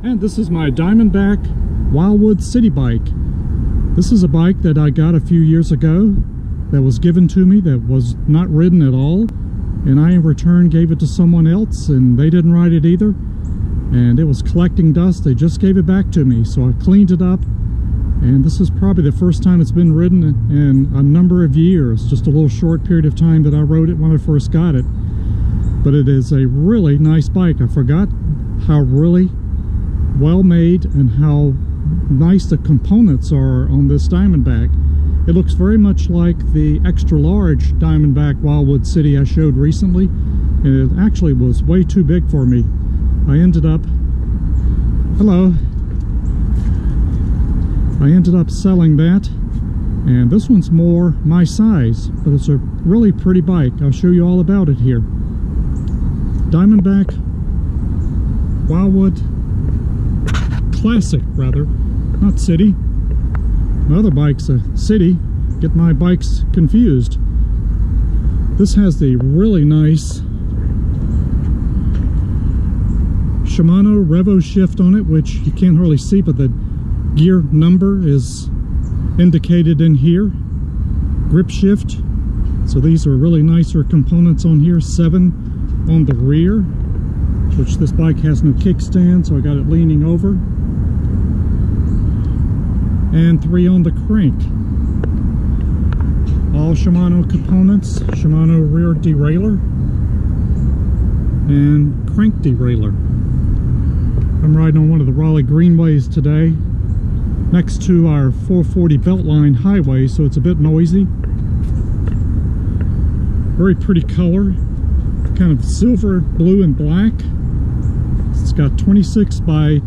And this is my Diamondback Wildwood City Bike. This is a bike that I got a few years ago that was given to me that was not ridden at all. And I in return gave it to someone else and they didn't ride it either. And it was collecting dust. They just gave it back to me. So I cleaned it up. And this is probably the first time it's been ridden in a number of years. Just a little short period of time that I rode it when I first got it. But it is a really nice bike. I forgot how really well made and how nice the components are on this Diamondback. It looks very much like the extra large Diamondback Wildwood City I showed recently and it actually was way too big for me. I ended up, hello, I ended up selling that and this one's more my size but it's a really pretty bike. I'll show you all about it here. Diamondback Wildwood Classic, rather. Not City. My other bike's a City. Get my bikes confused. This has the really nice Shimano Revo shift on it, which you can't hardly see, but the gear number is indicated in here. Grip shift. So these are really nicer components on here. Seven on the rear which this bike has no kickstand, so I got it leaning over. And three on the crank. All Shimano components, Shimano rear derailleur and crank derailleur. I'm riding on one of the Raleigh Greenways today next to our 440 Beltline highway, so it's a bit noisy. Very pretty color, kind of silver, blue, and black. It's got 26 by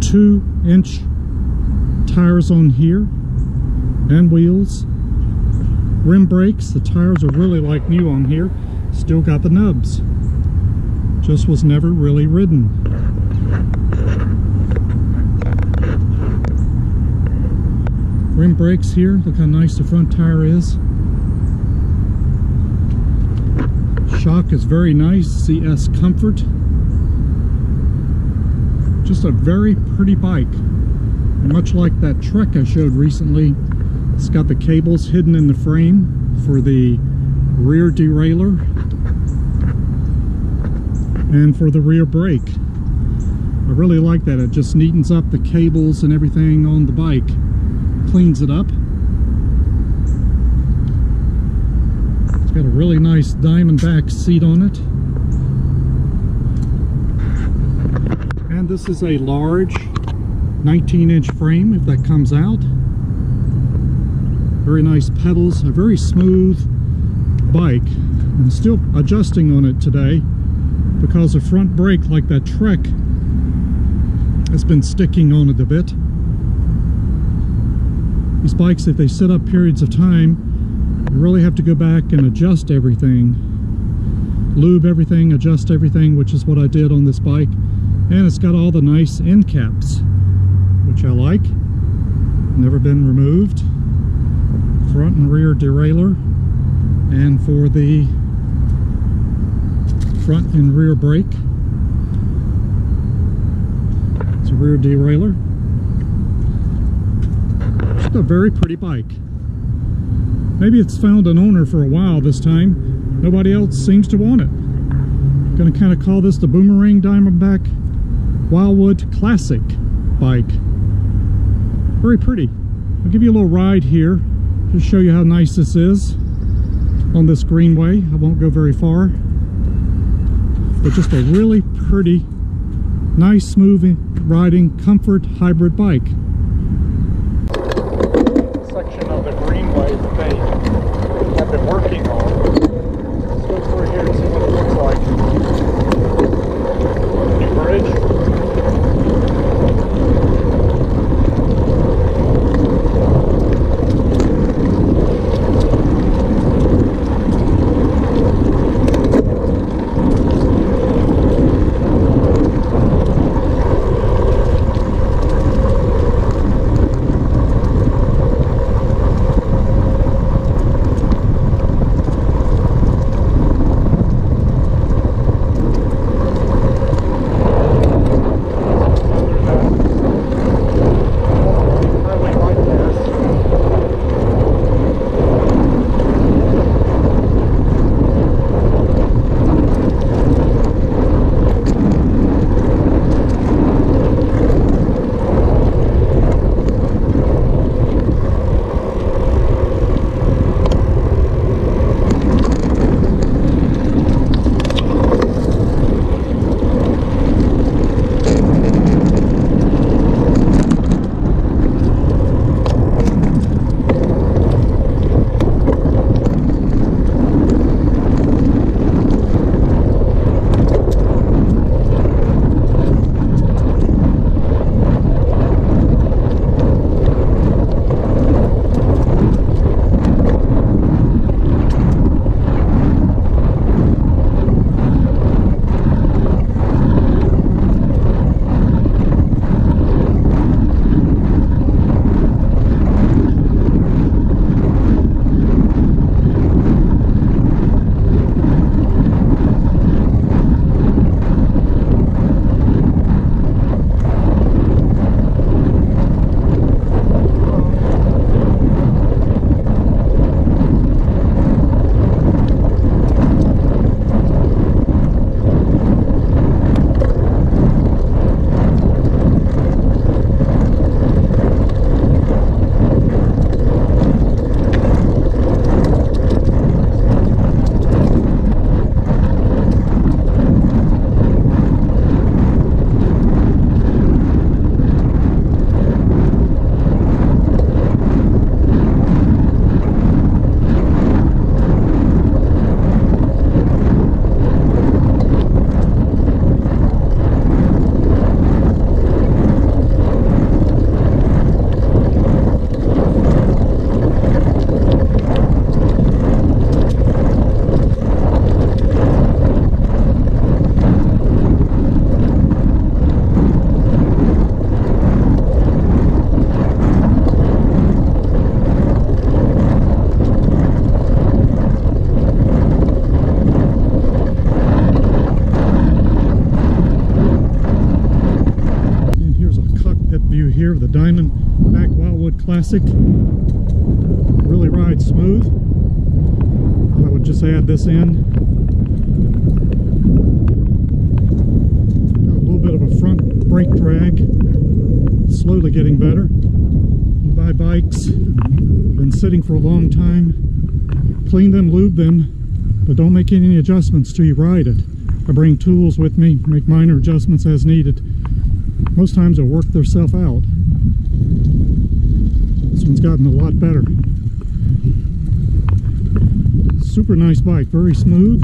2 inch tires on here and wheels. Rim brakes, the tires are really like new on here. Still got the nubs. Just was never really ridden. Rim brakes here, look how nice the front tire is. Shock is very nice, CS Comfort just a very pretty bike much like that Trek I showed recently it's got the cables hidden in the frame for the rear derailleur and for the rear brake. I really like that. It just neatens up the cables and everything on the bike cleans it up. It's got a really nice diamondback seat on it. And this is a large 19 inch frame if that comes out. Very nice pedals, a very smooth bike. I'm still adjusting on it today because the front brake like that Trek has been sticking on it a bit. These bikes, if they sit up periods of time, you really have to go back and adjust everything. Lube everything, adjust everything, which is what I did on this bike. And it's got all the nice end caps, which I like. Never been removed. Front and rear derailleur. And for the front and rear brake, it's a rear derailleur. Just a very pretty bike. Maybe it's found an owner for a while this time. Nobody else seems to want it. Gonna kind of call this the Boomerang Diamondback Wildwood Classic bike. Very pretty. I'll give you a little ride here to show you how nice this is on this greenway. I won't go very far. But just a really pretty, nice, smooth riding, comfort hybrid bike. Here, the Diamondback Wildwood Classic. Really rides smooth. I would just add this in. Got a little bit of a front brake drag. Slowly getting better. You buy bikes, been sitting for a long time, clean them, lube them, but don't make any adjustments till you ride it. I bring tools with me, make minor adjustments as needed. Most times they'll work themselves out. This one's gotten a lot better. Super nice bike, very smooth.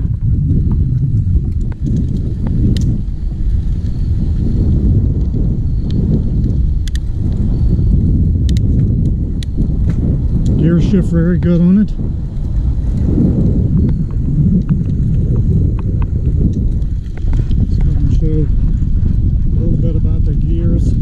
Gear shift very good on it. Let's go and show a little bit about the gears.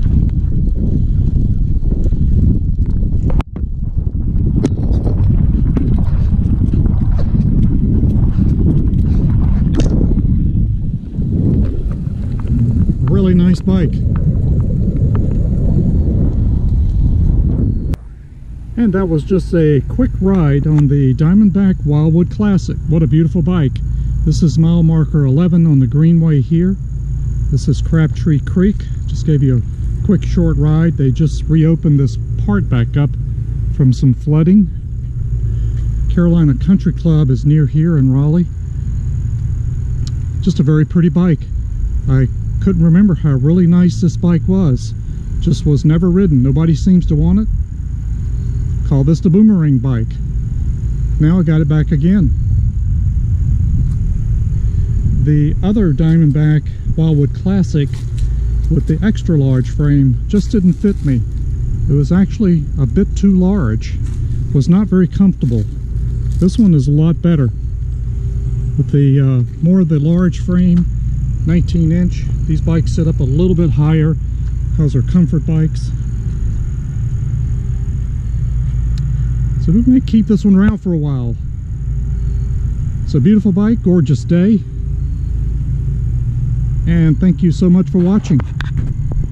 Really nice bike. And that was just a quick ride on the Diamondback Wildwood Classic. What a beautiful bike. This is mile marker 11 on the Greenway here. This is Crabtree Creek. Just gave you a quick short ride. They just reopened this part back up from some flooding. Carolina Country Club is near here in Raleigh. Just a very pretty bike. I couldn't remember how really nice this bike was. Just was never ridden. Nobody seems to want it. Call this the boomerang bike. Now I got it back again. The other Diamondback Wildwood Classic with the extra large frame just didn't fit me. It was actually a bit too large. Was not very comfortable. This one is a lot better. With the uh, more of the large frame, 19 inch, these bikes sit up a little bit higher because they're comfort bikes. So we may keep this one around for a while. It's a beautiful bike, gorgeous day. And thank you so much for watching.